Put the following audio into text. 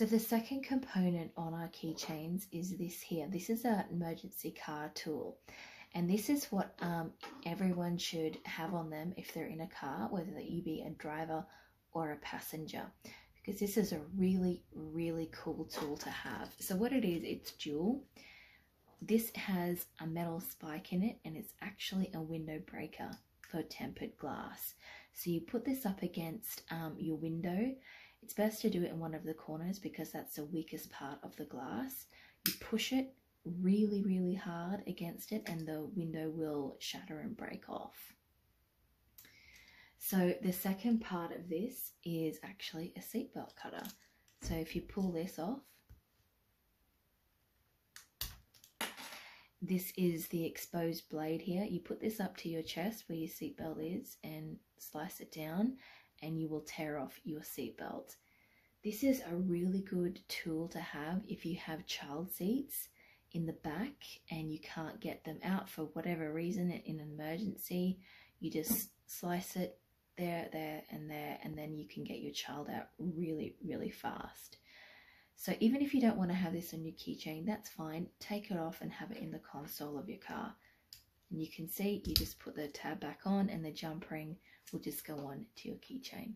So the second component on our keychains is this here. This is an emergency car tool. And this is what um, everyone should have on them if they're in a car, whether that you be a driver or a passenger, because this is a really, really cool tool to have. So what it is, it's dual. This has a metal spike in it and it's actually a window breaker for tempered glass. So you put this up against um, your window. It's best to do it in one of the corners because that's the weakest part of the glass. You push it really, really hard against it and the window will shatter and break off. So the second part of this is actually a seatbelt cutter. So if you pull this off, this is the exposed blade here. You put this up to your chest where your seatbelt is and slice it down and you will tear off your seatbelt. This is a really good tool to have if you have child seats in the back and you can't get them out for whatever reason in an emergency. You just slice it there, there and there and then you can get your child out really, really fast. So even if you don't want to have this on your keychain, that's fine. Take it off and have it in the console of your car. And you can see you just put the tab back on and the jump ring will just go on to your keychain.